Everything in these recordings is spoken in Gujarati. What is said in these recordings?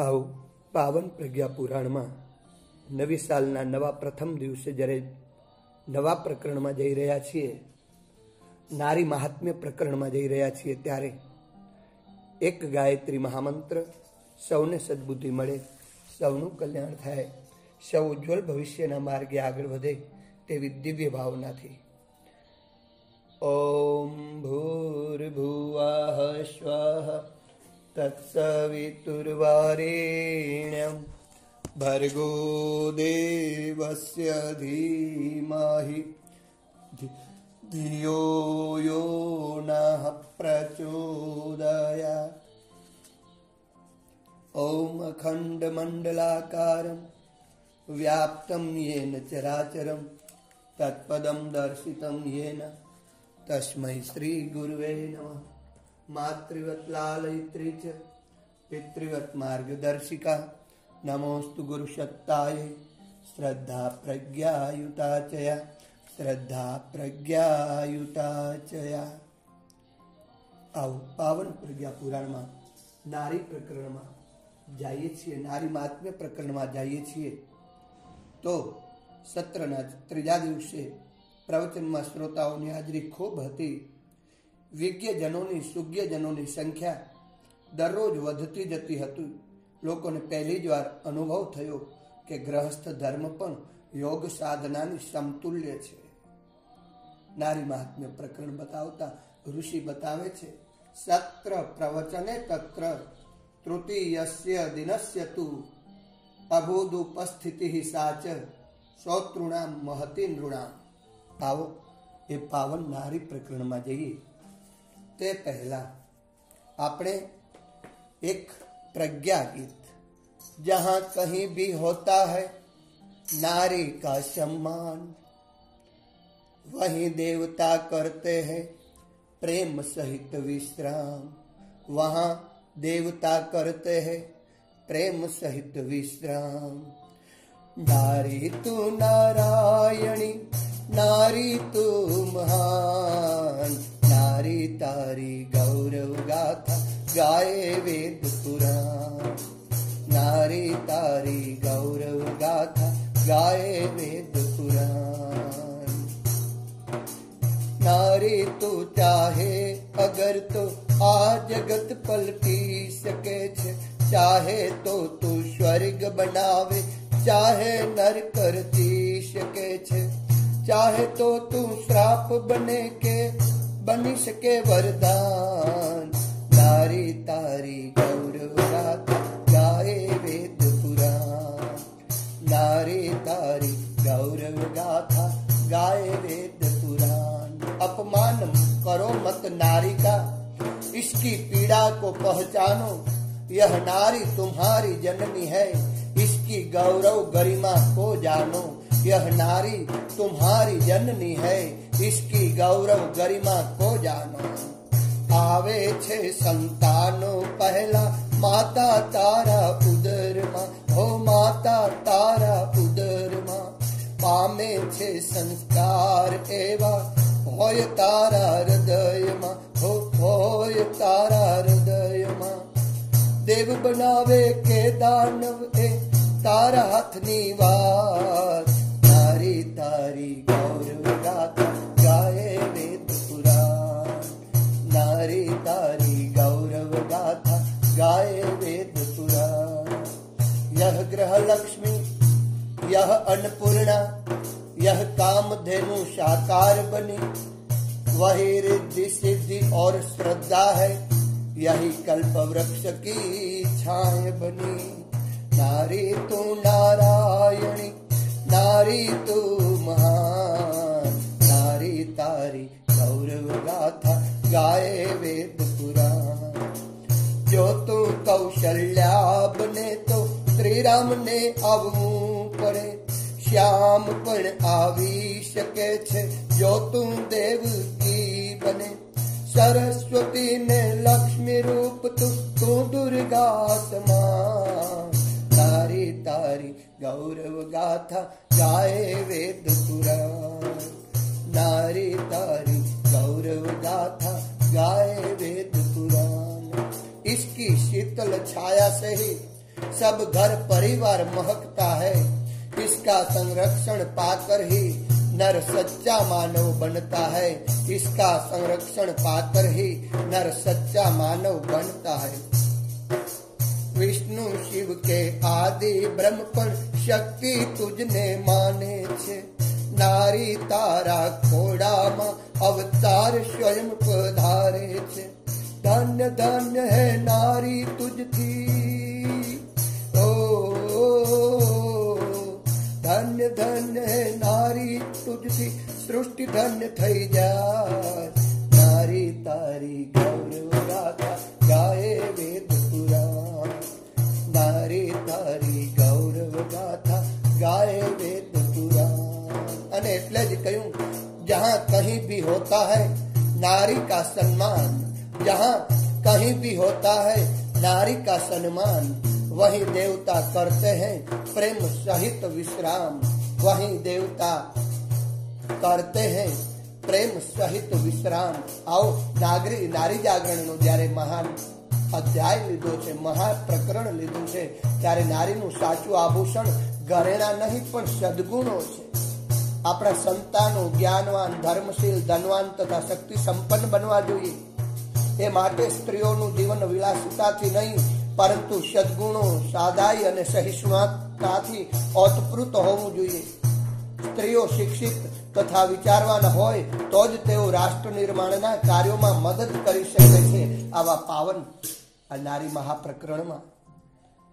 આવો પાવન પ્રજ્ઞા પુરાણમાં નવી સાલના નવા પ્રથમ દિવસે જ્યારે નવા પ્રકરણમાં જઈ રહ્યા છીએ, નારી મહાત્મ્ય પ્રકરણમાં જઈ રહ્યા છીએ ત્યારે એક ગાયત્રી મહામંત્ર સૌને સદબુદ્ધિ મળે, સૌનું કલ્યાણ થાય, સૌ ઉજ્જવલ ભવિષ્યના માર્ગે આગળ વધે તેવી દિવ્ય ભાવનાથી. ઓમ ભૂર્ભુવા સ્વઃ तत्सवितुर्वारेण्यं भर्गो देवस्य धीमहि धियो यो नः प्रचोदया ॐ खण्डमण्डलाकारं व्याप्तं येन चराचरं तत्पदं दर्शितं येन तस्मै श्रीगुरुवे नमः માતૃવત લાલયિત્રી પિતૃવત માર્ગદર્શિકા નમોસ્તુ ગુરુસત્તાય શ્રદ્ધા પ્રજ્ઞાયુતાચયા શ્રદ્ધા પ્રજ્ઞાયુતાચયા આવું પાવન પ્રજ્ઞા પુરાણમાં, નારી પ્રકરણમાં જઈએ છીએ, નારી માત્મ્ય પ્રકરણમાં જઈએ છીએ. તો સત્રના ત્રીજા દિવસે પ્રવચનમાં શ્રોતાઓની હાજરી ખૂબ હતી. વિજ્ઞજનોની, સુજ્ઞજનોની સંખ્યા દરરોજ વધતી જતી હતી. લોકોને પહેલી જ વાર અનુભવ થયો કે ગ્રહસ્થ ધર્મ પણ યોગ સાધનાની સમતુલ્ય છે. નારી મહાત્મ્ય પ્રકરણ બતાવતા ઋષિ બતાવે છે, સત્ર પ્રવચને તત્ર તૃતીયસ્ય દિનસ્ય તુ અભૂદુપસ્થિતિ સાચ શોતૃણામ મહતી નૃણામ. આવો એ પાવન નારી પ્રકરણમાં જઈએ. ते पहला આપણે एक प्रज्ञा गीत, जहाँ कहीं भी होता है, नारी का सम्मान। वही देवता करते हैं, प्रेम सहित विश्राम। वहाँ देवता करते हैं, प्रेम सहित विश्राम। नारी तू नारायणी, नारी तू महान। तारी तारी गौरव गाथा गाए वेद पुराण नारी तारी गौरव गाथा गाए वेद पुराण नारी तू चाहे, अगर तो आ जगत पलटी सके छे। चाहे तो तू स्वर्ग बनावे, चाहे नर करती सके छे। चाहे तो तू श्राप बने के बनिश के वरदान। तारी तारी गौरव रात गाए वेद पुराण नारी तारी गौरव गाथा गाए वेद पुराण अपमान करो मत नारी का, इसकी पीड़ा को पहचानो। यह नारी तुम्हारी जननी है, इसकी गौरव गरिमा को जानो। यह नारी तुम्हारी जननी है इसकी गौरव गरिमा को जानो આવે છે સંતાનો પહેલા માતા તારા ઉદરમાં હો માતા તારા ઉદરમાં પામે છે સંસ્કાર એવા હોય તારા હૃદયમાં હો હોય તારા હૃદયમાં દેવ બનાવે કે દાનવ એ તારા હાથની વાત તારી તારી ગૌરવ नारी तारी, गौरव गाथा गाय वेद पुराण यह ग्रह लक्ष्मी, यह अन्नपूर्णा, यह कामधेनु साकार बनी। वही रिद्धि, सिद्धि और श्रद्धा है, यही कल्प वृक्ष की छाए बनी। नारी तू नारायणी, नारी तू महान। नारी तारी गौरव गाथा ગાય વેદ પુરાણ જો તું કૌશલ્યા બને તો શ્રીરામને આવવું પડે. શ્યામ પણ આવી શકે છે, જો તું દેવકી બને. સરસ્વતી ને લક્ષ્મી રૂપ તું તું દુર્ગા સમાન તારી તારી ગૌરવ ગાથા ગાય વેદ પુરાણ નારી તારી गौरव गाथा गाए वेद पुराण। इसकी शीतल छाया से ही सब घर परिवार महकता है। इसका संरक्षण पाकर ही नर सच्चा मानव बनता है। इसका संरक्षण पाकर ही नर सच्चा मानव बनता है। વિષ્ણુ શિવ કે આદિ બ્રહ્મ પણ શક્તિ તુજને માને છે. નારી તારા ખોડામાં અવતાર સ્વયં પધારે છે. ધન્ય ધન્ય હે નારી તુજથી. ઓ, ધન્ય ધન્ય હે નારી તુજથી. સૃષ્ટિ ધન્ય થઈ જાય. નારી તારી ગૌરવ ગાથા ગાય વેદ અમારી ગૌરવ ગાથા ગાય વેદ પુરાણ અને એટલે જ કહ્યું, જહાં કહીં ભી હોતા હૈ નારી કા कहीं भी होता है नारी का सम्मान वही देवता करते हैं प्रेम सहित विश्राम वही देवता करते हैं प्रेम सहित विश्राम आओ नागरी नारी जागरण नो जયારે મહાન અધ્યાય લીધો છે મહા પ્રકરણ લીધું છે, ત્યારે નારીનું સાચું આભૂષણ ઘરેણા નહીં, પણ સદગુણો છે. આપણા સંતાનો જ્ઞાનવાન, ધર્મશીલ, ધનવાન તથા શક્તિ સંપન્ન બનવા જોઈએ. એ માટે સ્ત્રીઓનું જીવન વિલાસિતાથી નહીં, પરંતુ સદગુણો, સાદાઈ અને સહિષ્ણુતાથી ઓતપ્રુત હોવું જોઈએ. સ્ત્રીઓ શિક્ષિત તથા વિચારવાના હોય, તો જ તેઓ રાષ્ટ્ર નિર્માણના કાર્યોમાં મદદ કરી શકે છે. આવા પાવન આ નારી મહાપ્રકરણમાં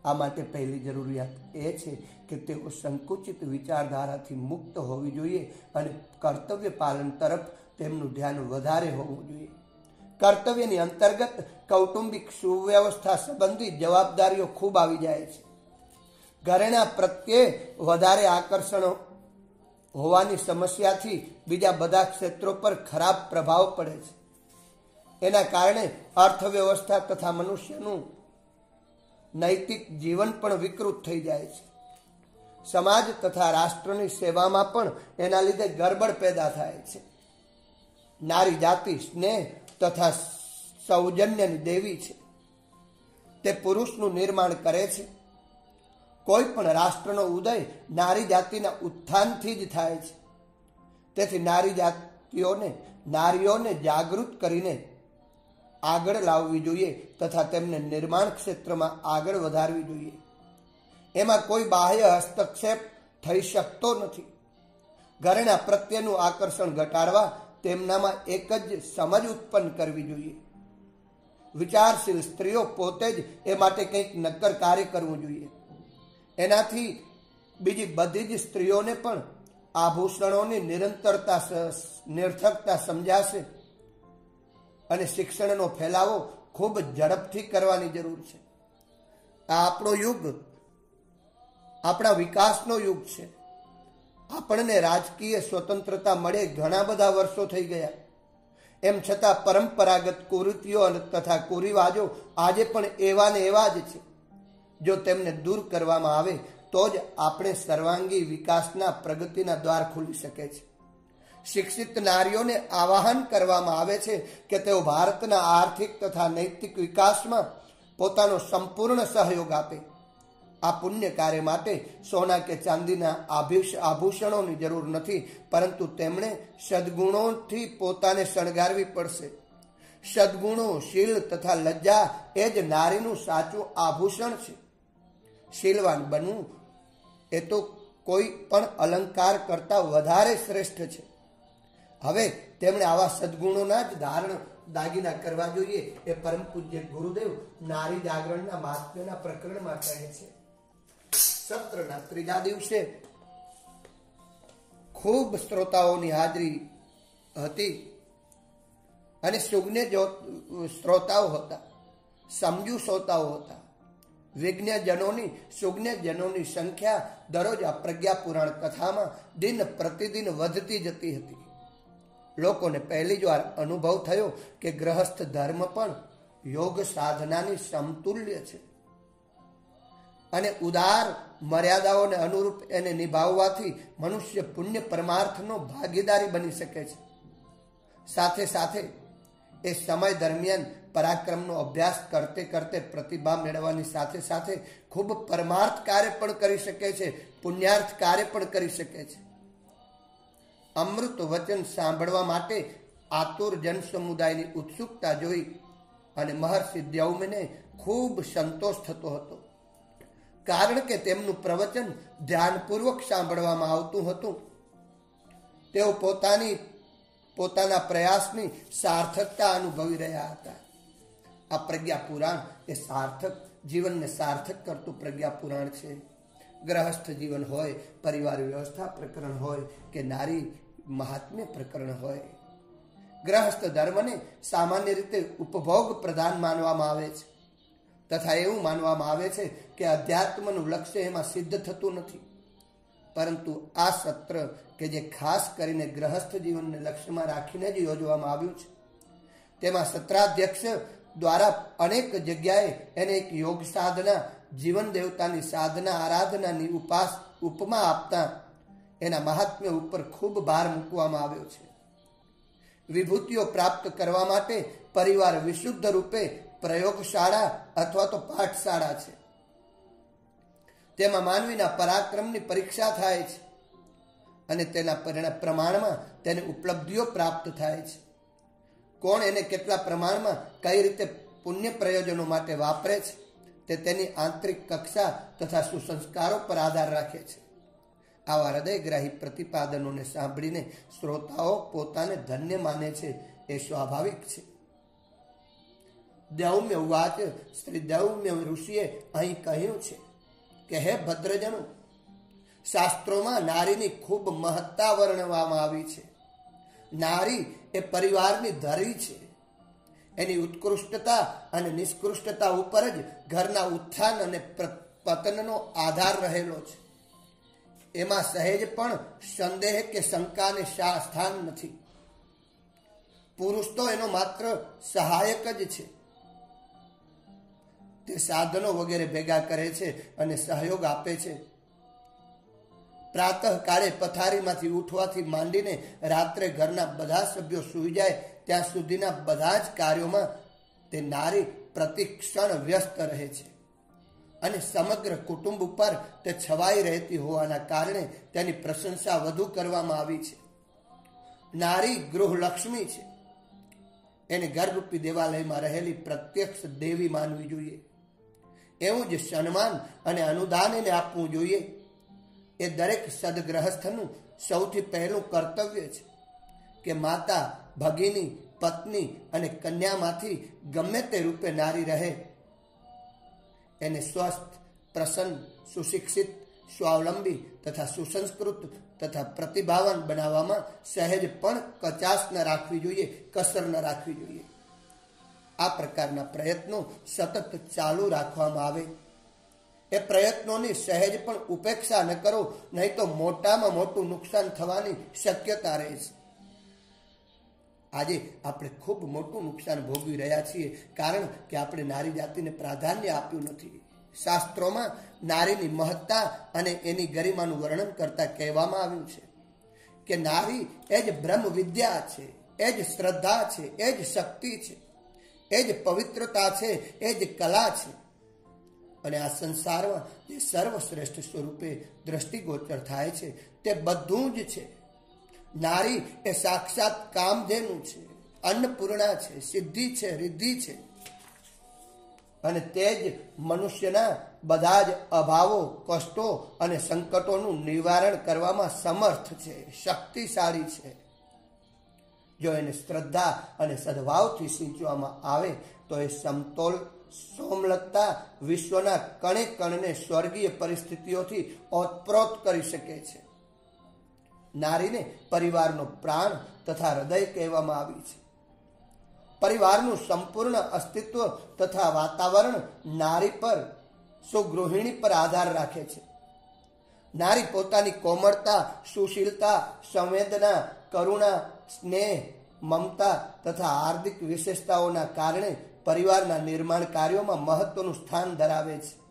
આ માટે પહેલી જરૂરિયાત એ છે કે તેઓ સંકુચિત વિચારધારાથી મુક્ત હોવી જોઈએ અને કર્તવ્ય પાલન તરફ તેમનું ધ્યાન વધારે હોવું જોઈએ. કર્તવ્યની અંતર્ગત કૌટુંબિક સુવ્યવસ્થા સંબંધી જવાબદારીઓ ખૂબ આવી જાય છે. ઘરેણા પ્રત્યે વધારે આકર્ષણો હોવાની સમસ્યાથી બીજા બધા ક્ષેત્રો પર ખરાબ પ્રભાવ પડે છે. એના કારણે અર્થવ્યવસ્થા તથા મનુષ્યનું નૈતિક જીવન પણ વિકૃત થઈ જાય છે. સમાજ તથા રાષ્ટ્રની સેવામાં પણ એના લીધે ગરબડ પેદા થાય છે. નારી જાતિ, સ્નેહ તથા સૌજન્યની દેવી છે. તે પુરુષનું નિર્માણ કરે છે. કોઈ પણ રાષ્ટ્રનો ઉદય નારી જાતિના ઉત્થાનથી જ થાય છે. તેથી નારી જાતિઓને, નારીઓને જાગૃત કરીને આગળ લાવવી જોઈએ તથા તેમને નિર્માણ ક્ષેત્રમાં આગળ વધારવી જોઈએ. એમાં કોઈ બાહ્ય હસ્તક્ષેપ થઈ શકતો નથી. ઘરેણા પ્રત્યેનું આકર્ષણ ઘટાડવા તેમનામાં એક જ સમજ ઉત્પન્ન કરવી જોઈએ. વિચારશીલ સ્ત્રીઓ પોતે જ એ માટે કંઈક નક્કર કાર્ય કરવું જોઈએ. એનાથી બીજી બધી જ સ્ત્રીઓને પણ આભૂષણોની નિરંતરતા નિરર્થકતા સમજાશે અને શિક્ષણનો ફેલાવો ખૂબ ઝડપથી કરવાની જરૂર છે. આ આપણો યુગ, આપણા વિકાસનો યુગ છે. આપણને રાજકીય સ્વતંત્રતા મળે ઘણા બધા વર્ષો થઈ ગયા. એમ છતાં પરંપરાગત કુરીતિઓ તથા કુરિવાજો આજે પણ એવા ને એવા જ છે. જો તેમને દૂર કરવામાં આવે, તો જ આપણે સર્વાંગી વિકાસના પ્રગતિના દ્વાર ખુલી શકે છે. શિક્ષિત નારીઓને આવાહન કરવામાં આવે છે કે તેઓ ભારતના આર્થિક તથા નૈતિક વિકાસમાં પોતાનો સંપૂર્ણ સહયોગ આપે. આ પુણ્ય કાર્ય માટે સોના કે ચાંદીના આભૂષણોની જરૂર નથી, પરંતુ તેમણે સદગુણોથી પોતાને શણગારવી પડશે. સદગુણો, શીલ તથા લજ્જા એ જ નારીનું સાચું આભૂષણ છે. શીલવાન બનવું એ તો કોઈ પણ અલંકાર કરતા વધારે શ્રેષ્ઠ છે. હવે તેમણે આવા સદગુણોના જ ધારણ દાગીના કરવા જોઈએ. એ પરમ પૂજ્ય ગુરુદેવ નારી જાગરણના મહાત્મ્યના પ્રકરણમાં કહે છે. સત્રના ત્રીજા દિવસે ખૂબ શ્રોતાઓની હાજરી હતી અને સુજ્ઞ શ્રોતાઓ હતા, સમજુ શ્રોતાઓ હતા, વિજ્ઞજનોની, સુજ્ઞજનોની સંખ્યા દરરોજ આ પ્રજ્ઞા પુરાણ કથામાં દિન પ્રતિદિન વધતી જતી હતી. લોકોને પહેલી જ વાર અનુભવ થયો કે ગ્રહસ્થ ધર્મ પણ યોગ સાધનાની સમતુલ્ય છે. અને ઉદાર મર્યાદાઓને અનુરૂપ એને નિભાવવાથી મનુષ્ય પુણ્ય પરમાર્થનો ભાગીદારી બની શકે છે. સાથે સાથે એ સમય દરમિયાન પરાક્રમનો અભ્યાસ કરતે કરતે પ્રતિભા મેળવવાની સાથે સાથે ખૂબ પરમાર્થ કાર્ય પણ કરી શકે છે પુણ્યાર્થ કાર્ય પણ કરી શકે છે. અમૃત વચન સાંભળવા માટે આતુર જન સમુદાયની ઉત્સુકતા જોઈ અને મહર્ષિ દ્યૌમને ખૂબ સંતોષ થતો હતો. કારણ કે તેમનું પ્રવચન ધ્યાનપૂર્વક સાંભળવામાં આવતું હતું. તેઓ પોતાની, પોતાના પ્રયાસની સાર્થકતા અનુભવી રહ્યા હતા. આ પ્રજ્ઞા પુરાણ એ સાર્થક, જીવનને સાર્થક કરતું પ્રજ્ઞા પુરાણ છે. ગ્રહસ્થ જીવન હોય, પરિવાર વ્યવસ્થા પ્રકરણ હોય કે નારી મહાત્મ્ય પ્રકરણ હોય. ગ્રહસ્થ ધર્મને સામાન્ય રીતે ઉપભોગ પ્રધાન માનવામાં આવે છે. તથા એવું માનવામાં આવે છે કે અધ્યાત્મનું લક્ષ્ય એમાં સિદ્ધ થતું નથી. પરંતુ આ સત્ર કે જે ખાસ કરીને ગ્રહસ્થ જીવનને લક્ષ્યમાં રાખીને જ યોજવામાં આવ્યું છે. તેમાં સત્રાધ્યક્ષ દ્વારા અનેક જગ્યાએ એને એક યોગ સાધના, જીવન દેવતાની સાધના, આરાધનાની ઉપાસ, ઉપમા આપતા એના મહાત્મ્ય ઉપર ખૂબ ભાર મૂકવામાં આવ્યો છે. વિભૂતિઓ પ્રાપ્ત કરવા માટે પરિવાર વિશુદ્ધ રૂપે પ્રયોગશાળા અથવા તો પાઠશાળા છે. તેમાં માનવીના પરાક્રમની પરીક્ષા થાય છે અને તેના પરિણામ પ્રમાણમાં તેને ઉપલબ્ધિઓ પ્રાપ્ત થાય છે. કોણ એને કેટલા પ્રમાણમાં કઈ રીતે પુણ્ય પ્રયોજનો માટે વાપરે છે તે તેની આંતરિક કક્ષા તથા સુસંસ્કારો પર આધાર રાખે છે. આવા હૃદયગ્રાહી પ્રતિપાદનોને સાંભળીને શ્રોતાઓ પોતાને ધન્ય માને છે, એ સ્વાભાવિક છે. દૌમ્ય વાત શ્રી દૌમ્ય ઋષિએ અહીં કહ્યું છે કે, હે ભદ્રજનો, શાસ્ત્રોમાં નારીની ખૂબ મહત્તા વર્ણવામાં આવી છે. નારી એ પરિવારની ધરી છે. એની ઉત્કૃષ્ટતા અને નિષ્કૃષ્ટતા ઉપર જ ઘરના ઉત્થાન અને પતનનો આધાર રહેલો છે. એમાં સહેજ પણ સંદેહ કે શંકાને સ્થાન નથી. પુરુષ તો એનો માત્ર સહાયક જ છે. તે સાધનો વગેરે ભેગા કરે છે અને સહયોગ આપે છે. પ્રાતઃ કાળે પથારીમાંથી ઉઠવાથી માંડીને રાત્રે ઘરના બધા સભ્યો સૂઈ જાય, ત્યાં સુધીના બધા જ કાર્યોમાં તે નારી પ્રતિક્ષણ વ્યસ્ત રહે છે. અને સમગ્ર કુટુંબ ઉપર તે છવાઈ રહેતી હોવાના કારણે તેની પ્રશંસા વધુ કરવામાં આવી છે. નારી ગૃહલક્ષ્મી છે. એને ગર્ભરૂપી દેવાલયમાં રહેલી પ્રત્યક્ષ દેવી માનવી જોઈએ. એવું જ સન્માન અને અનુદાન એને આપવું જોઈએ. એ દરેક સદગ્રહસ્થનું સૌથી પહેલું કર્તવ્ય છે કે માતા, ભગીની, પત્ની અને કન્યામાંથી ગમે તે રૂપે નારી રહે એને સ્વસ્થ, પ્રસન્ન, સુશિક્ષિત, સ્વાવલંબી તથા સુસંસ્કૃત તથા પ્રતિભાવાન બનાવવામાં સહેજ પણ કચાશ ન રાખવી જોઈએ, કસર ન રાખવી જોઈએ. આ પ્રકારના પ્રયત્નો સતત ચાલુ રાખવામાં આવે. એ પ્રયત્નોની સહેજ પણ ઉપેક્ષા ન કરો, નહીં તો મોટામાં મોટું નુકસાન થવાની શક્યતા રહે છે. આજે આપણે ખૂબ મોટું નુકસાન ભોગવી રહ્યા છીએ કારણ કે આપણે નારી જાતિને પ્રાધાન્ય આપ્યું નથી. શાસ્ત્રોમાં નારીની મહત્તા અને એની ગરિમાનું વર્ણન કરતા કહેવામાં આવ્યું છે કે નારી એ જ બ્રહ્મ વિદ્યા છે, એ જ શ્રદ્ધા છે, એ જ શક્તિ છે, એ જ પવિત્રતા છે, એ જ કલા છે. અને આ સંસારમાં જે સર્વશ્રેષ્ઠ સ્વરૂપે દ્રષ્ટિગોચર થાય છે તે બધું જ છે. નારી એ સાક્ષાત કામધેનુ છે, અન્નપૂર્ણા છે, સિદ્ધિ છે, રિદ્ધિ છે. અને તે જ મનુષ્યના બધા જ અભાવો, કષ્ટો અને સંકટોનું નિવારણ કરવામાં સમર્થ છે, શક્તિશાળી છે. જો એને શ્રદ્ધા અને સદભાવથી સિંચવામાં આવે, તો એ સમતોલ સોમલતા વિશ્વના કણે કણને સ્વર્ગીય પરિસ્થિતિઓથી ઓતપ્રોત કરી શકે છે. નારીને પરિવારનો પ્રાણ તથા હૃદય કહેવામાં આવી છે. પરિવારનું સંપૂર્ણ અસ્તિત્વ તથા વાતાવરણ નારી પર સુગૃહિણી પર આધાર રાખે છે. નારી પોતાની કોમળતા, સુશીલતા, સંવેદના, કરુણા, સ્નેહ, મમતા તથા હાર્દિક વિશેષતાઓના કારણે પરિવારના નિર્માણ કાર્યોમાં મહત્વનું સ્થાન ધરાવે છે.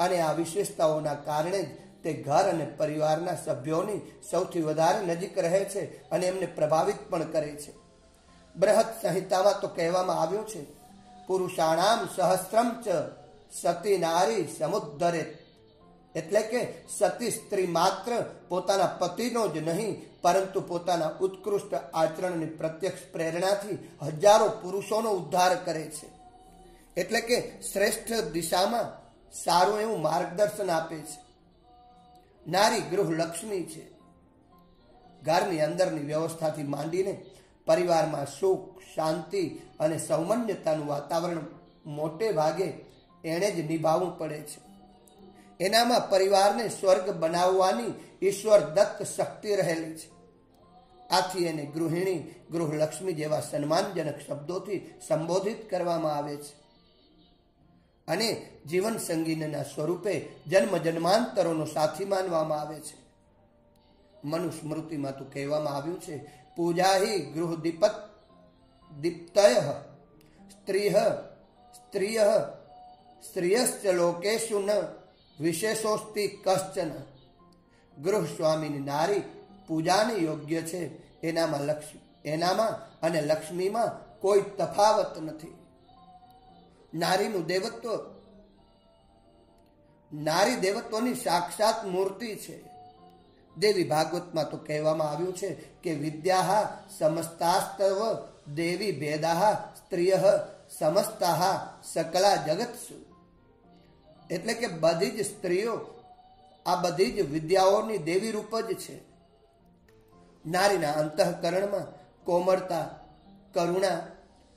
અને આ વિશેષતાઓના કારણે જ તે ઘર અને પરિવારના સભ્યોની સૌથી વધારે નજીક રહે છે અને એમને પ્રભાવિત પણ કરે છે. બૃહદ સંહિતામાં તો કહેવામાં આવ્યું છે, પુરુષાણામ સહસ્ત્રમ ચ સતી નારી સમુદ્દરે એટલે કે સતી સ્ત્રી માત્ર પોતાના પતિનો જ નહીં, પરંતુ પોતાના ઉત્કૃષ્ટ આચરણની પ્રત્યક્ષ પ્રેરણાથી હજારો પુરુષોનો ઉદ્ધાર કરે છે. એટલે કે શ્રેષ્ઠ દિશામાં સારું એવું માર્ગદર્શન આપે છે. નારી ગૃહ લક્ષ્મી છે. ઘરની અંદરની વ્યવસ્થાથી માંડીને પરિવારમાં સુખ, શાંતિ અને સૌમન્યતાનું વાતાવરણ મોટે ભાગે એણે જ નિભાવવું પડે છે. એનામાં પરિવારને સ્વર્ગ બનાવવાની ઈશ્વર દત્ત શક્તિ રહેલી છે. આથી એને ગૃહિણી ગૃહલક્ષ્મી જેવા સન્માનજનક શબ્દોથી સંબોધિત કરવામાં આવે છે. અને જીવન સંગીનના સ્વરૂપે જન્મ જન્માંતરોનો સાથી માનવામાં આવે છે. મનુસ્મૃતિમાં તો કહેવામાં આવ્યું છે પૂજા હિ ગૃહ દીપક દીપ્તય સ્ત્રીહ સ્ત્રીય, સ્ત્રીયશ્ચ લોકેશુ ન, વિશેષોસ્તિ કશ્ચન. ગૃહ સ્વામીની નારી પૂજાને યોગ્ય છે, એનામાં લક્ષ્મી, એનામાં અને લક્ષ્મીમાં કોઈ તફાવત નથી. નારીનું દેવત્વ. નારી દેવત્વની સાક્ષાત મૂર્તિ છે. દેવી ભાગવતમાં તો કહેવામાં આવ્યું છે કે વિદ્યા સમસ્તાસ્તવ, દેવી ભેદા સ્ત્રીય સમસ્તા સકલા જગતસુ. એટલે કે બધી જ સ્ત્રીઓ આ બધી જ વિદ્યાઓની દેવી રૂપ જ છે. નારીના અંતઃકરણમાં કોમળતા, કરુણા,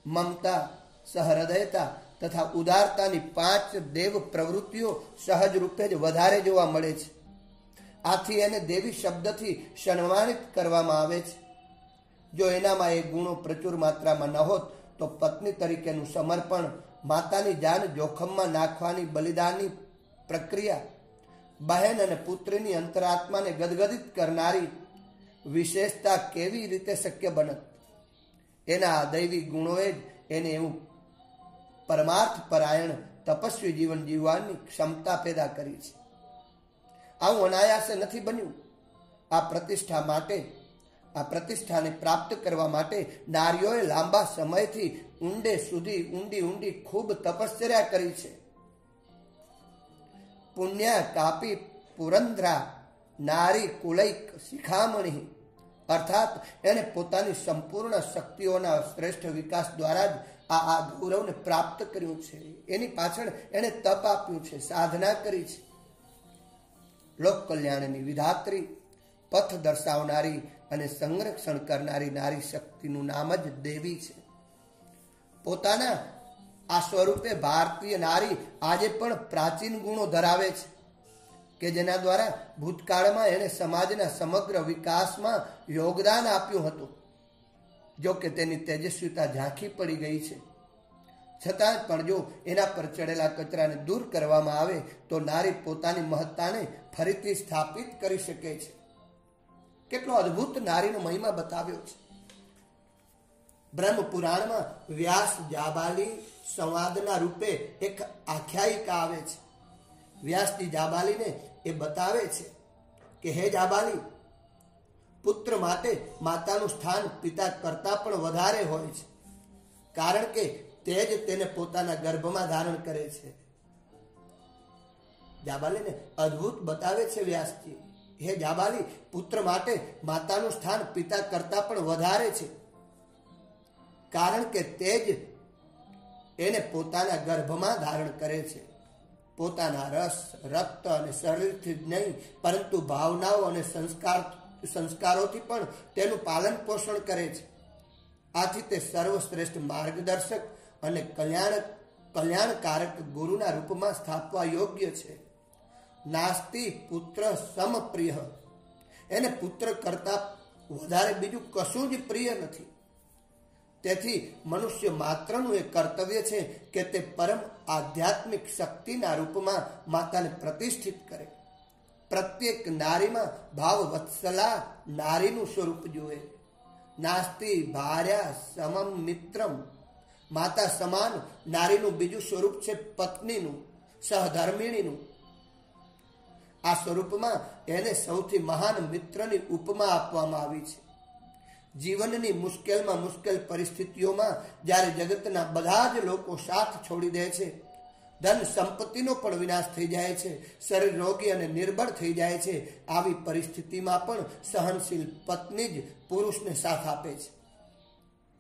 મમતા, સહૃદયતા તથા ઉદારતાની પાંચ દેવ પ્રવૃત્તિઓ સહજ રૂપે જ વધારે જોવા મળે છે. આથી એને દેવી શબ્દથી સન્માનિત કરવામાં આવે છે. જો એનામાં એ ગુણો પ્રચુર માત્રામાં ન હોત, તો પત્ની તરીકેનું સમર્પણ, માતાની જાન જોખમમાં નાખવાની બલિદાનની પ્રક્રિયા, બહેન અને પુત્રીની અંતરાત્માને ગદગદિત કરનારી વિશેષતા કેવી રીતે શક્ય બનત? એના દૈવી ગુણોએ જ એને એવું પરમાર્થ પરાયણ તપસ્વી જીવન જીવવાની ક્ષમતા પેદા કરી છે. આવું અનાયાસે નથી બન્યું. આ પ્રતિષ્ઠા માટે, આ પ્રતિષ્ઠાને પ્રાપ્ત કરવા માટે નારીઓએ લાંબા સમયથી ઊંડે સુધી ઊંડી ઊંડી ખૂબ તપશ્ચર્યા કરી છે. પુણ્ય કાપી પુરંદ્રા નારી કુલૈક શિખામણી, અર્થાત એને પોતાની સંપૂર્ણ શક્તિઓના શ્રેષ્ઠ વિકાસ દ્વારા જ આ આ ગૌરવને પ્રાપ્ત કર્યું છે. એની પાછળ એણે તપ આપ્યું છે, સાધના કરી છે. લોક કલ્યાણની વિધાત્રી, પથ દર્શાવનારી અને સંરક્ષણ કરનારી નારી શક્તિનું નામ જ દેવી છે. પોતાના આ સ્વરૂપે ભારતીય નારી આજે પણ પ્રાચીન ગુણો ધરાવે છે કે જેના દ્વારા ભૂતકાળમાં એણે સમાજના સમગ્ર વિકાસમાં યોગદાન આપ્યું હતું. જો કે તેની તેજસ્વીતા ઝાંખી પડી ગઈ છે. છતાં પણ જો એના પર ચડેલા કચરાને દૂર કરવામાં આવે, તો નારી પોતાની મહત્તાને ફરીથી સ્થાપિત કરી શકે છે. કેટલો અદ્ભુત નારીનો મહિમા બતાવ્યો છે. બ્રહ્મ પુરાણમાં વ્યાસ જાબાલી સંવાદના રૂપે એક આખ્યાયિકા આવે છે. વ્યાસજી જાબાલીને એ બતાવે છે કે, હે જાબાલી પુત્ર માટે માતાનું સ્થાન પિતા કરતા પણ વધારે હોય છે. કારણ કે તે જ તેને પોતાના ગર્ભમાં ધારણ કરે છે. જાબાલીને અદ્ભુત બતાવે છે વ્યાસજી. હે જાબાલી, પુત્ર માટે માતાનું સ્થાન પિતા કરતા પણ વધારે છે. કારણ કે તે જ એને પોતાના ગર્ભમાં ધારણ કરે છે. પોતાના રસ, રક્ત અને શરીરથી જ નહીં, પરંતુ ભાવનાઓ અને સંસ્કાર સંસ્કારોથી પણ તેનું પાલન પોષણ કરે છે. આથી તે સર્વશ્રેષ્ઠ માર્ગદર્શક અને કલ્યાણ, કલ્યાણકારક ગુરુના રૂપમાં સ્થાપવા યોગ્ય છે. નાસ્તિ પુત્ર સમપ્રિય. એને પુત્ર કરતા વધારે બીજું કશું જ પ્રિય નથી. તેથી મનુષ્ય માત્રનું એ કર્તવ્ય છે કે તે પરમ આધ્યાત્મિક શક્તિના રૂપમાં માતાને પ્રતિષ્ઠિત કરે. પ્રત્યેક નારીમાં ભાવ વત્સલા નારીનું સ્વરૂપ જુએ. નાસ્તિ ભાર્યા સમમ મિત્રમ. માતા સમાન નારીનું બીજું સ્વરૂપ છે પત્નીનું, સહધર્મિણીનું. આ સ્વરૂપમાં એને સૌથી મહાન મિત્રની ઉપમા આપવામાં આવી છે. જીવનની મુશ્કેલમાં મુશ્કેલ પરિસ્થિતિઓમાં જ્યારે જગતના બધા જ લોકો સાથ છોડી દે છે ધન સંપત્તિનો પણ વિનાશ થઈ જાય છે. શરીર રોગી અને નિર્બળ થઈ જાય છે. આવી પરિસ્થિતિમાં પણ સહનશીલ પત્ની જ પુરુષને સાથ આપે છે.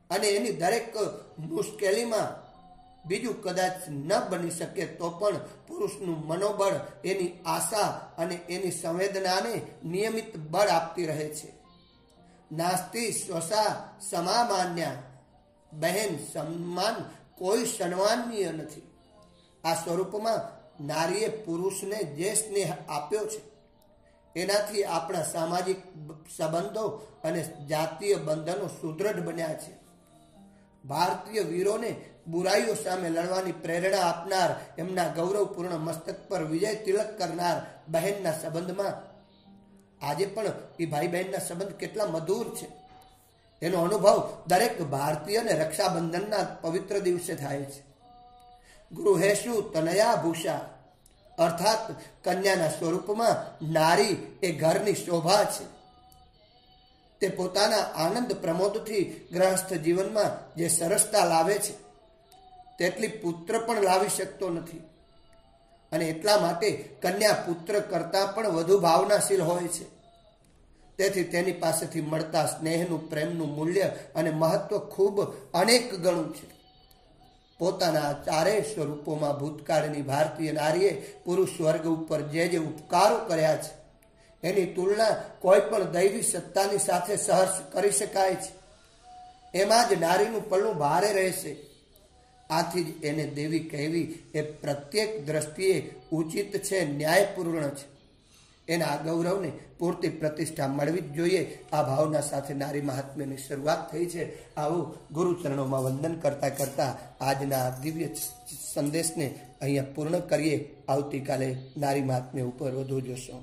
અને એની દરેક મુશ્કેલીમાં બીજું કદાચ ન બની શકે તો પણ પુરુષનું મનોબળ, એની આશા અને એની સંવેદનાને નિયમિત બળ આપતી રહે છે. નાસ્તિ, સ્વસા, સમામાન્યા, બહેન, સન્માન કોઈ સન્માનીય નથી. આ સ્વરૂપમાં નારીએ પુરુષને જે સ્નેહ આપ્યો છે, એનાથી આપણા સામાજિક સંબંધો અને જાતીય બંધનો સુદૃઢ બન્યા છે. ભારતીય વીરોને બુરાઈઓ સામે લડવાની પ્રેરણા આપનાર, એમના ગૌરવપૂર્ણ મસ્તક પર વિજય તિલક કરનાર બહેનના સંબંધમાં આજે પણ એ ભાઈ બહેનના સંબંધ કેટલા મધુર છે. એનો અનુભવ દરેક ભારતીયને રક્ષાબંધનના પવિત્ર દિવસે થાય છે. ગૃહેશુ તનયા ભૂષા. અર્થાત કન્યાના સ્વરૂપમાં નારી એ ઘરની શોભા છે. તે પોતાના આનંદ પ્રમોદથી ગ્રહસ્થ જીવનમાં જે સરસતા લાવે છે, તેટલી પુત્ર પણ લાવી શકતો નથી. અને એટલા માટે કન્યા પુત્ર કરતાં પણ વધુ ભાવનાશીલ હોય છે. તેથી તેની પાસેથી મળતા સ્નેહનું, પ્રેમનું મૂલ્ય અને મહત્વ ખૂબ અનેક ગણું છે. પોતાના ચારેય સ્વરૂપોમાં ભૂતકાળની ભારતીય નારીએ પુરુષ વર્ગ ઉપર જે જે ઉપકારો કર્યા છે, એની તુલના કોઈ પણ દૈવી સત્તાની સાથે સહર્ષ કરી શકાય છે. એમાં જ નારીનું પલ્લું ભારે રહેશે. આથી જ એને દેવી કહેવી એ પ્રત્યેક દ્રષ્ટિએ ઉચિત છે, ન્યાયપૂર્ણ છે. એના આ ગૌરવને પૂરતી પ્રતિષ્ઠા મળવી જ જોઈએ. આ ભાવના સાથે નારી મહાત્મ્યની શરૂઆત થઈ છે. આવું ગુરુચરણોમાં વંદન કરતા કરતા આજના દિવ્ય સંદેશને અહીંયા પૂર્ણ કરીએ. આવતીકાલે નારી મહાત્મ્ય ઉપર વધુ જોશો.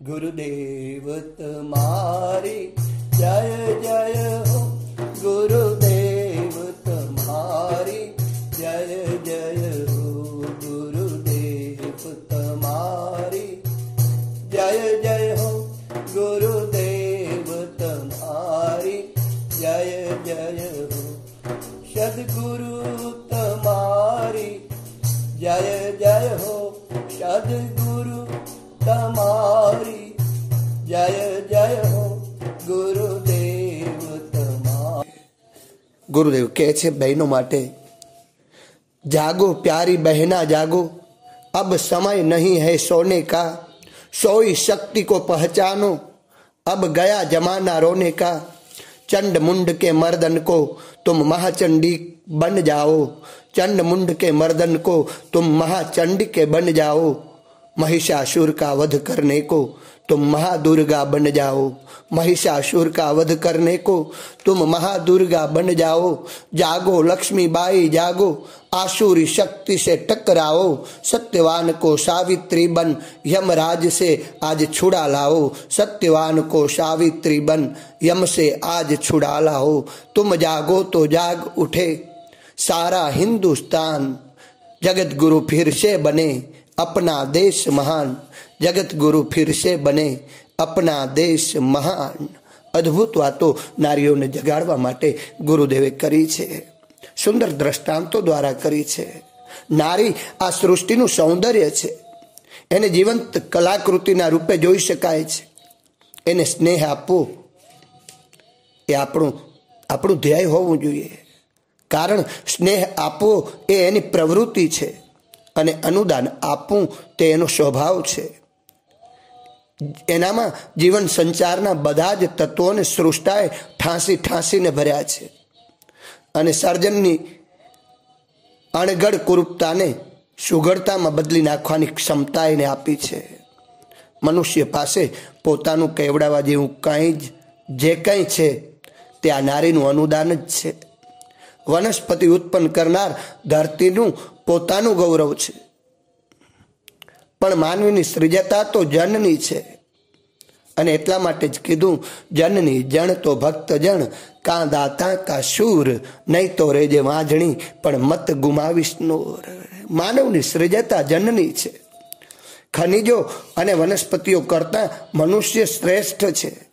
ગુરુદેવ તમારી, જય જય ગુરુદેવ તમારી જય જય હો સદગુરુ તમારી જય જય હો ગુરુદેવ તમારી ગુરુદેવ કહે છે બહેનો માટે जागो प्यारी बहना जागो अब समय नहीं है सोने का सोई शक्ति को पहचानो अब गया जमाना रोने का चंड मुंड के मर्दन को तुम महाचंडी बन जाओ चंड मुंड के मर्दन को तुम महाचंड के बन जाओ। महिषासुर का वध करने को तुम महादुर्गा बन जाओ। महिषासुर का वध करने को तुम महादुर्गा बन जाओ। जागो लक्ष्मी बाई, जागो आसुरी शक्ति से टकराओ। सत्यवान को सावित्री बन, यमराज से आज छुड़ा लाओ। सत्यवान को सावित्री बन, यम से आज छुड़ा लाओ। तुम जागो तो जाग उठे। સારા હિન્દુસ્તાન જગત ગુરુ ફિર બને અપના દેશ મહાન જગત ગુરુ ફિર બને અપના દેશ મહાન અદ્ભુત વાતો નારીઓને જગાડવા માટે ગુરુદેવે કરી છે સુંદર દ્રષ્ટાંતો દ્વારા કરી છે નારી આ સૃષ્ટિનું સૌંદર્ય છે એને જીવંત કલાકૃતિના રૂપે જોઈ શકાય છે। એને સ્નેહ આપવો એ આપણું આપણું ધ્યેય હોવું જોઈએ। કારણ સ્નેહ આપવો એ એની પ્રવૃત્તિ છે અને અનુદાન આપવું તે એનો સ્વભાવ છે. એનામાં જીવન સંચારના બધા જ તત્વોને સૃષ્ટાએ ઠાંસી ઠાંસીને ભર્યા છે. અને સર્જનની અણગઢ કુરૂપતાને સુઘડતામાં બદલી નાખવાની ક્ષમતા એને આપી છે. મનુષ્ય પાસે પોતાનું કેવડાવા જેવું કંઈ જ જે કંઈ છે, તે આ નારીનું અનુદાન જ છે. વનસ્પતિ ઉત્પન્ન કરનાર ધરતીનું પોતાનું ગૌરવ છે. પણ માનવીની સૃજતા તો જનની છે. અને એટલા માટે જ કીધું, જનની જણ તો ભક્ત જણ કા દાતા કા શૂર, નહીં તો રેજે વાંજણી પણ મત ગુમાવીશ નો માનવની સૃજતા જનની છે. ખનિજો અને વનસ્પતિઓ કરતા મનુષ્ય શ્રેષ્ઠ છે.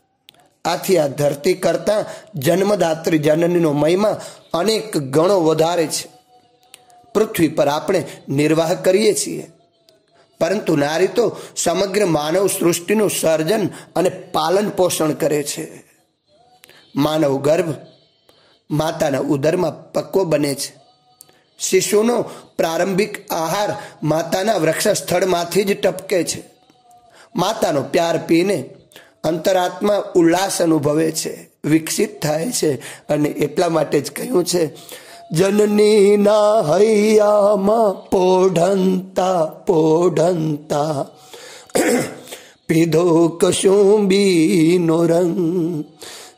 આથી આ ધરતી કરતા જન્મદાત્રી જનનીનો મહિમા અનેક ગણો વધારે છે. પૃથ્વી પર આપણે નિર્વાહ કરીએ છીએ. પરંતુ નારી તો સમગ્ર માનવ સૃષ્ટિનું સર્જન અને પાલન પોષણ કરે છે. માનવ ગર્ભ માતાના ઉદરમાં પક્વો બને છે. શિશુનો પ્રારંભિક આહાર માતાના વૃક્ષ સ્થળમાંથી જ ટપકે છે. માતાનો પ્યાર પીને અંતરાત્મા ઉલ્લાસ અનુભવે છે, વિકસિત થાય છે અને એટલા માટે જ કહ્યું છે જનનીના હૈયામાં પોઢંતા પોઢંતા, પીધો કશુંબીનો રંગ.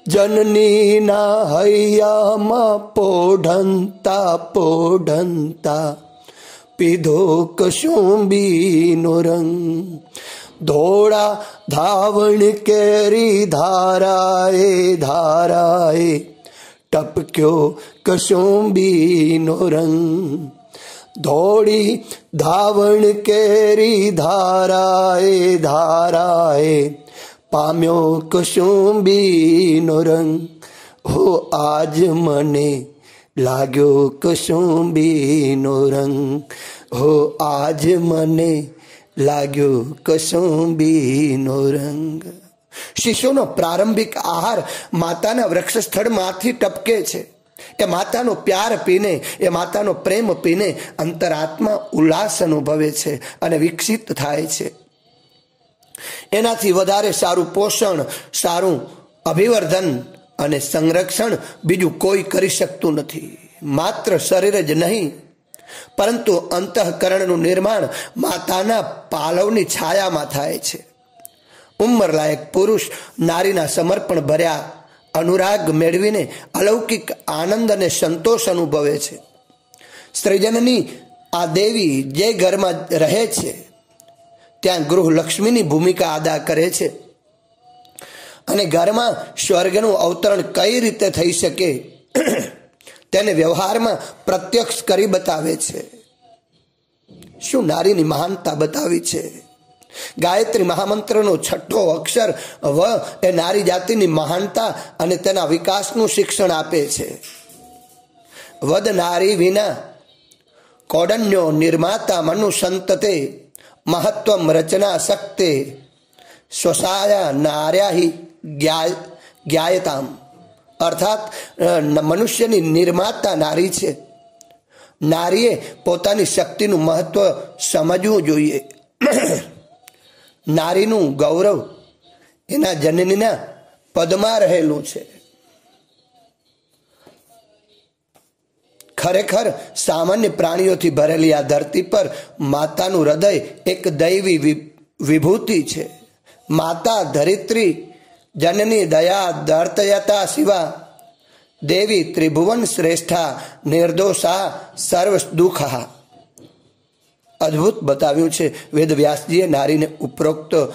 જનનીના હૈયામાં પોઢંતા પોઢંતા, પીધો કશુંબીનો રંગ. ધોળા ધાવણ કેરી ધારાએ ધારાએ ટપક્યો કશુંબીનો રંગ ધોળી ધાવણ કેરી ધારાએ ધારાએ પામ્યો કશુંબીનો રંગ હો આજ મને લાગ્યો કશુંબીનો રંગ હો આજ મને લાગ્યો કસુંબીનો રંગ. શિશુનો પ્રારંભિક આહાર માતાના વૃક્ષ સ્થળમાંથી ટપકે છે. એ માતાનો પ્યાર પીને, એ માતાનો પ્રેમ પીને અંતરાત્મા ઉલ્લાસ અનુભવે છે અને વિકસિત થાય છે. એનાથી વધારે સારું પોષણ, સારું અભિવર્ધન અને સંરક્ષણ બીજું કોઈ કરી શકતું નથી. માત્ર શરીર જ નહીં પરંતુ અંતઃકરણનું નિર્માણ માતાના પાલવની છાયામાં થાય છે. ઉંમરલાયક પુરુષ નારીના સમર્પણ ભર્યા અનુરાગ મેળવીને અલૌકિક આનંદ અને સંતોષ અનુભવે છે. સ્ત્રીજનની આ દેવી જે ઘરમાં રહે છે, ત્યાં ગૃહ લક્ષ્મીની ભૂમિકા અદા કરે છે. અને ઘરમાં સ્વર્ગનું અવતરણ કઈ રીતે થઈ શકે તેને વ્યવહારમાં પ્રત્યક્ષ કરી બતાવે છે. શું નારીની મહાનતા બતાવી છે? ગાયત્રી મહામંત્રનો છઠ્ઠો અક્ષર વ એ નારી જાતિની મહાનતા અને તેના વિકાસનું શિક્ષણ આપે છે. વદ નારી વિના કોડન્યો નિર્માતા મનુ સંતતે મહત્વમ રચના શક્તે સ્વસાયા નાર્યાહી જ્ઞાયતામ અર્થાત મનુષ્યની નિર્માતા નારી છે. નારીએ પોતાની શક્તિનું મહત્વ સમજવું જોઈએ. નારીનું ગૌરવ એના જનનીના પદમાં રહેલું છે. ખરેખર સામાન્ય પ્રાણીઓથી ભરેલી આ ધરતી પર માતાનું હૃદય એક દૈવી વિભૂતિ છે. માતા ધરિત્રી જનની દયા દર્તયતા શિવા દેવી ત્રિભુવન શ્રેષ્ઠા નિર્દોષા સર્વ દુઃખા અદ્ભુત બતાવ્યું છે વેદ વ્યાસજીએ નારીને ઉપરોક્ત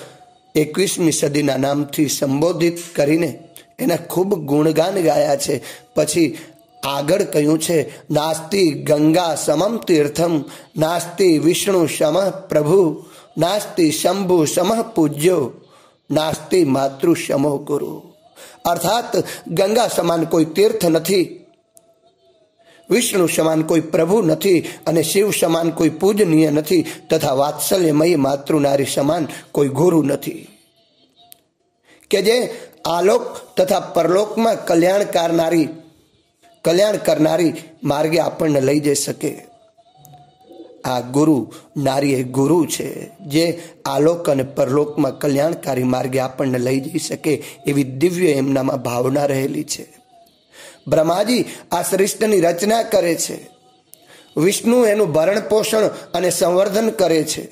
એકવીસમી સદીના નામથી સંબોધિત કરીને એના ખૂબ ગુણગાન ગાયા છે. પછી આગળ કહ્યું છે, નાસ્તિ ગંગા સમમ તીર્થમ, નાસ્તિ વિષ્ણુ સમ પ્રભુ, નાસ્તિ શંભુ સમ પૂજ્યો. નાસ્તિ માતૃ શમો ગુરુ. અર્થાત ગંગા સમાન કોઈ તીર્થ નથી, વિષ્ણુ સમાન કોઈ પ્રભુ નથી અને શિવ સમાન કોઈ પૂજનીય નથી તથા વાત્સલ્યમય માતૃનારી સમાન કોઈ ગુરુ નથી. કે જે આલોક તથા પરલોકમાં કલ્યાણ કરનારી કલ્યાણ કરનારી માર્ગે આપણને લઈ જઈ શકે. આ ગુરુ નારી એ ગુરુ છે, જે આલોક અને પરલોકમાં કલ્યાણકારી માર્ગે આપણને લઈ જઈ શકે એવી દિવ્ય એમનામાં ભાવના રહેલી છે. બ્રહ્માજી આ સૃષ્ટિની રચના કરે છે. વિષ્ણુ એનું ભરણ પોષણ અને સંવર્ધન કરે છે.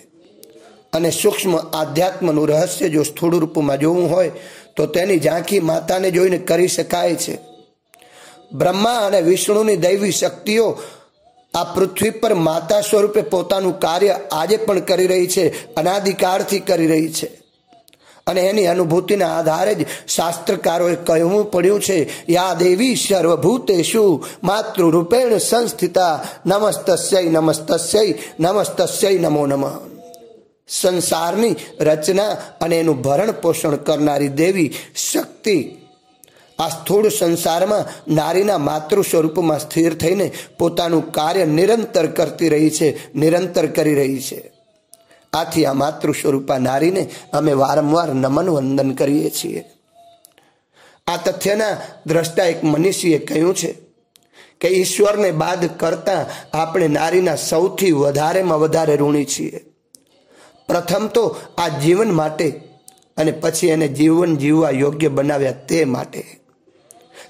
અને સૂક્ષ્મ આધ્યાત્મનું રહસ્ય જો સ્થૂળ રૂપમાં જોવું હોય, તો તેની ઝાંખી માતાને જોઈને કરી શકાય છે. બ્રહ્મા અને વિષ્ણુની દૈવી શક્તિઓ આ પૃથ્વી પર માતા સ્વરૂપે પોતાનું કાર્ય આજે પણ કરી રહી છે અનાધિકારથી કરી રહી છે. અને એની અનુભૂતિના આધારે જ શાસ્ત્રકારોએ કહેવું પડ્યું છે, યા દેવી સર્વભૂતેશુ માતૃરૂપેણ સંસ્થિતા નમસ્તસ્ય નમસ્તસ્ય નમસ્તસ્ય નમો નમઃ. સંસારની રચના અને એનું ભરણ પોષણ કરનારી દેવી શક્તિ આ સ્થૂળ સંસારમાં નારીના માતૃ સ્વરૂપમાં સ્થિર થઈને પોતાનું કાર્ય નિરંતર કરતી રહી છે, નિરંતર કરી રહી છે. આથી આ માતૃ સ્વરૂપા નારીને અમે વારંવાર નમન વંદન કરીએ છીએ. આ તથ્યના દ્રષ્ટા એક મનીષીએ કહ્યું છે કે ઈશ્વરને બાદ કરતા આપણે નારીના સૌથી વધારેમાં વધારે ઋણી છીએ. પ્રથમ તો આ જીવન માટે અને પછી એને જીવન જીવવા યોગ્ય બનાવ્યા તે માટે.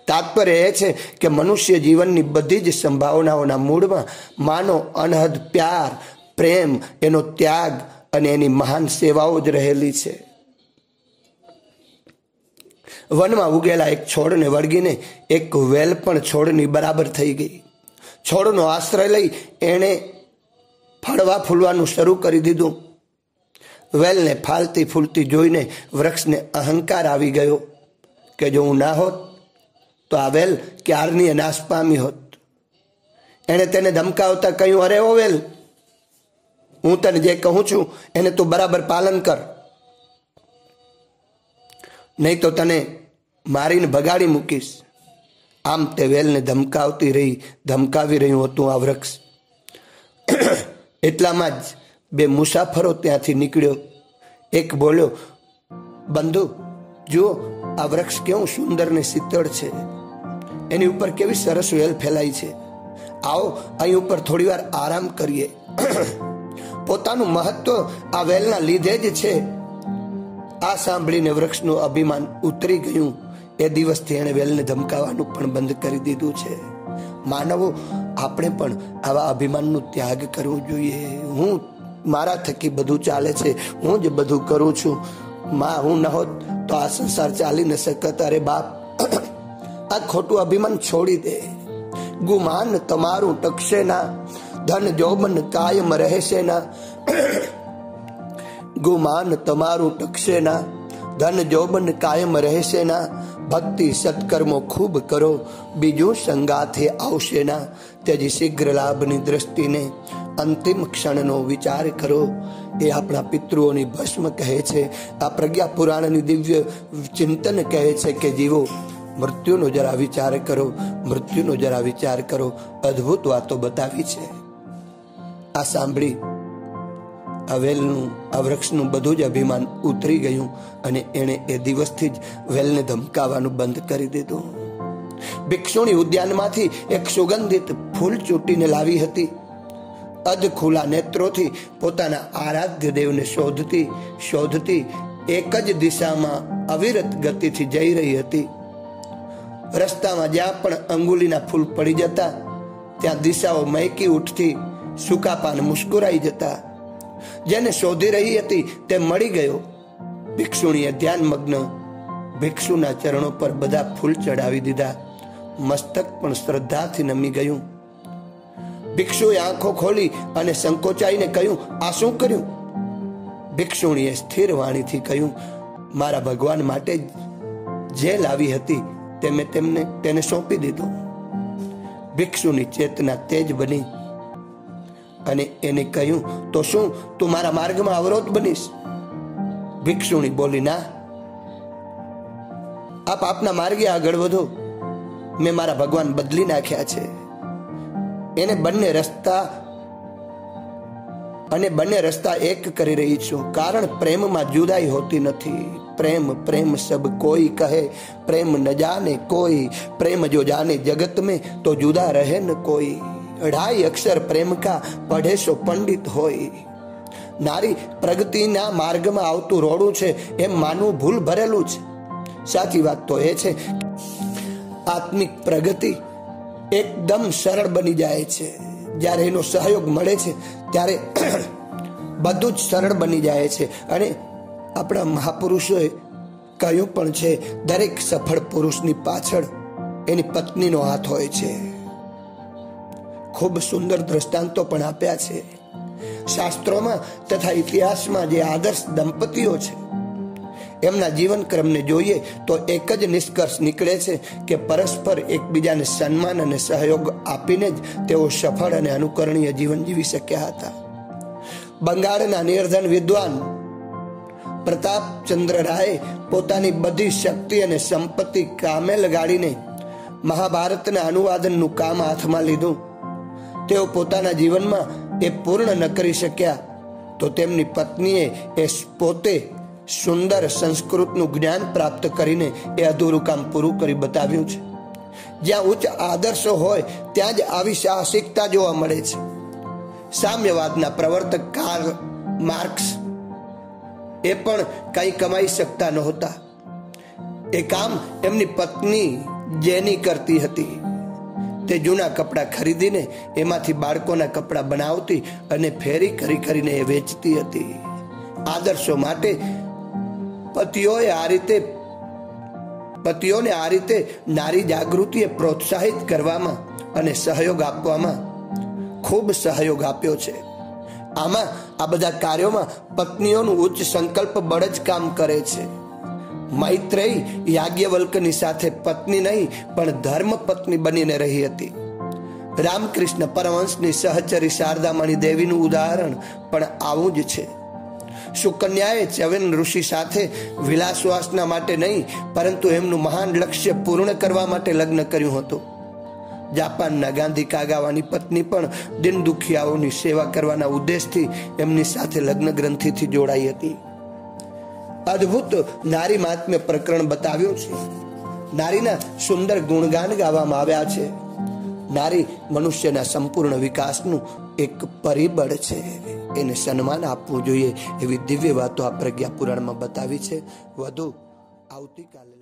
તાત્પર્ય એ છે કે મનુષ્ય જીવનની બધી જ સંભાવનાઓના મૂળમાં માનો અનહદ, પ્યાર, પ્રેમ, એનો ત્યાગ અને એની મહાન સેવાઓ જ રહેલી છે. વનમાં ઉગેલા એક છોડને વળગીને એક વેલ પણ છોડની બરાબર થઈ ગઈ. છોડનો આશ્રય લઈ એણે ફળવા ફૂલવાનું શરૂ કરી દીધું. વેલને ફાલતી ફૂલતી જોઈને વૃક્ષને અહંકાર આવી ગયો કે જો હું ના હોત તો આ વેલ ક્યારની નાશ પામી હોત? એણે તેને ધમકાવતા કહ્યું, અરે ઓવેલ વેલ, હું તને જે કહું છું, એને તું બરાબર પાલન કર. નહીં તો તને મારીને ભગાડી મૂકીશ. આમ તે વેલને ધમકાવતી રહી, ધમકાવી રહ્યું હતું આ વૃક્ષ. એટલામાં જ બે મુસાફરો ત્યાંથી નીકળ્યો. એક બોલ્યો, બંધુ, જુઓ, આ વૃક્ષ કેવું સુંદર ને શીતળ છે. એની ઉપર કેવી સરસ વેલ ફેલાઈ છે. આવો, અહીં ઉપર થોડી વાર આરામ કરીએ. પોતાનું મહત્વ આ વેલના લીધે જ છે. આ સાંભળીને વૃક્ષનું અભિમાન ઉતરી ગયું. એ દિવસથી એણે વેલને ધમકાવવાનું પણ બંધ કરી દીધું છે. માનવો, આપણે પણ આવા અભિમાનનું ત્યાગ કરવો જોઈએ. હું મારા થકી બધું ચાલે છે. હું જ બધું કરું છું. માં, હું ન હોત તો આ સંસાર ચાલી ન શકત. અરે બાપ આ ખોટું અભિમાન છોડી દે. ગુમાન તમારું ટકશે ના. ધન જોબન કાયમ રહેશે ના. ગુમાન તમારું ટકશે ના. ધન જોબન કાયમ રહેશે ના. ભક્તિ સત્કર્મો ખૂબ કરો. બીજું સંગાથે આવશે ના. ત્યજી શીઘ્ર લાભની દ્રષ્ટિને અંતિમ ક્ષણનો વિચાર કરો. એ આપણા પિતૃઓની ભસ્મ કહે છે. આ પ્રજ્ઞા પુરાણની દિવ્ય ચિંતન કહે છે કે જીવો મૃત્યુનો જરા વિચાર કરો, મૃત્યુનો જરા વિચાર કરો. અદ્ભુત વાતો બતાવી છે. આ સાંભળી હવેલનું વેલનું આ વૃક્ષનું બધું જ અભિમાન ઉતરી ગયું અને એણે એ દિવસથી જ વેલને ધમકાવવાનું બંધ કરી દીધું. ભિક્ષુણી ઉદ્યાનમાંથી એક સુગંધિત ફૂલ ચૂંટીને લાવી હતી. અધ ખુલ્લા નેત્રોથી પોતાના આરાધ્ય દેવને શોધતી શોધતી એક જ દિશામાં અવિરત ગતિથી જઈ રહી હતી. રસ્તામાં જ્યાં પણ અંગુલીના ફૂલ પડી જતા, ત્યાં દિશાઓ મહેકી ઉઠતી સૂકા પાન મુસ્કુરાઈ જતા. જેને શોધી રહી હતી તે મળી ગયો. ભિક્ષુણીએ ધ્યાનમગ્ન ભિક્ષુના ચરણો પર બધા ફૂલ ચડાવી દીધા. મસ્તક પણ શ્રદ્ધાથી નમી ગયું. ભિક્ષુએ આંખો ખોલી અને સંકોચાઈને કહ્યું, આ શું કર્યું? ભિક્ષુણીએ સ્થિર વાણીથી કહ્યું, મારા ભગવાન માટે જે લાવી હતી. તે મેં તેમને તેને સોંપી દીધું. ભિક્ષુની ચેતના તેજ બની અને એને કહ્યું, તો શું તું મારા માર્ગમાં અવરોધ બનીશ? ભિક્ષુણી બોલી, ના. આપ આપના માર્ગે આગળ વધો. મેં મારા ભગવાન બદલી નાખ્યા છે. એને બંને રસ્તા અને બંને રસ્તા એક કરી રહી છું. કારણ પ્રેમમાં જુદાઈ હોતી નથી. પ્રેમ પ્રેમ સબ કોઈ કહે. પ્રેમ ન જાને કોઈ. પ્રેમ જો જાને જગત મેં, તો જુદા રહે ન કોઈ. અઢાઈ અક્ષર પ્રેમ કા પઢે સો પંડિત હોય. નારી પ્રગતિના માર્ગમાં આવતું રોડું છે. એમ માનવું ભૂલ ભરેલું છે. સાચી વાત તો એ છે. આત્મિક પ્રગતિ એકદમ સરળ બની જાય છે. જ્યારે એનો સહયોગ મળે છે, ત્યારે બધું જ સરળ બની જાય છે. અને આપણા મહાપુરુષોએ કહ્યું પણ છે, દરેક સફળ પુરુષની પાછળ એની પત્નીનો હાથ હોય છે. ખૂબ સુંદર દ્રષ્ટાંતો પણ આપ્યા છે. શાસ્ત્રોમાં તથા ઇતિહાસમાં જે આદર્શ દંપતીઓ છે એમના જીવનક્રમને જોઈએ તો એક જ નિષ્કર્ષ નીકળે છે કે પરસ્પર એકબીજાને સન્માન અને સહયોગ આપીને જ તેઓ સફળ અને અનુકરણીય જીવન જીવી શક્યા હતા. બંગાળના નિર્ધન વિદ્વાન પ્રતાપચંદ્ર રાયે પોતાની બધી શક્તિ અને સંપત્તિ કામે લગાડીને મહાભારતના અનુવાદનનું કામ હાથમાં લીધું. તેઓ પોતાના જીવનમાં એ પૂર્ણ ન કરી શક્યા. તો તેમની પત્નીએ એ પોતે સુંદર સંસ્કૃતનું જ્ઞાન પ્રાપ્ત કરીને એ અધૂરું કામ પૂરું કરી બતાવ્યું છે. જ્યાં ઉચ્ચ આદર્શો હોય, ત્યાં જ આવી સાહસિકતા જોવા મળે છે. સામ્યવાદના પ્રવર્તક કાર્લ માર્ક્સ એ પણ કંઈ કમાઈ શકતા નહોતા. એ કામ એમની પત્ની જેની કરતી હતી. તે જૂના કપડાં ખરીદીને એમાંથી બાળકોના કપડાં બનાવતી અને ફેરી કરી કરીને એ વેચતી હતી. આદર્શો માટે પતિઓએ આ રીતે પતિઓને આ રીતે નારી જાગૃતિએ પ્રોત્સાહિત કરવામાં અને સહયોગ આપવામાં ખૂબ સહયોગ આપ્યો છે. આમાં આ બધા કાર્યોમાં પત્નીઓનું ઉચ્ચ સંકલ્પ બળ જ કામ કરે છે. મૈત્રેય યાજ્ઞવલ્કની સાથે પત્ની નહીં, પણ ધર્મ પત્ની બનીને રહી હતી. રામકૃષ્ણ પરમહંસની સહચરી શારદામણી દેવીનું ઉદાહરણ પણ આવું જ છે. સુકન્યાએ ચવન ઋષિ સાથે વિલાસવાસના માટે નહીં, પરંતુ એમનું મહાન લક્ષ્ય પૂર્ણ કરવા માટે લગ્ન કર્યું હતું. જાપાનના ગાંધી કાગાવાની પત્ની પણ દિન દુખિયાઓની સેવા કરવાના ઉદ્દેશથી એમની સાથે લગ્ન ગ્રંથિથી જોડાઈ હતી. અદ્ભુત નારી મહાત્મ્ય પ્રકરણ બતાવ્યું છે. નારીના સુંદર ગુણગાન ગાવામાં આવ્યા છે. નારી મનુષ્યના સંપૂર્ણ વિકાસનું એક પરિબળ છે. એને સન્માન આપવું જોઈએ એવી દિવ્ય વાતો આ પ્રજ્ઞા પુરાણમાં બતાવી છે. વધુ આવતીકાલે